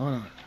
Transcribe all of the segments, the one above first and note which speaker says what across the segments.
Speaker 1: Vámonos.
Speaker 2: Hmm.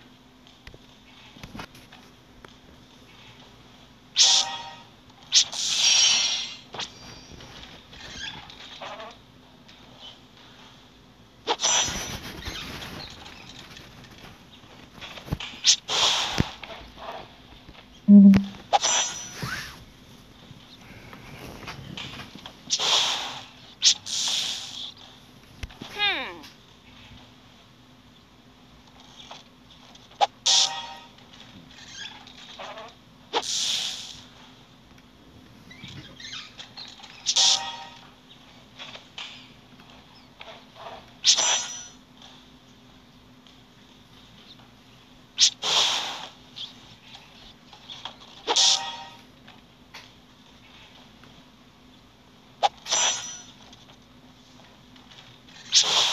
Speaker 3: You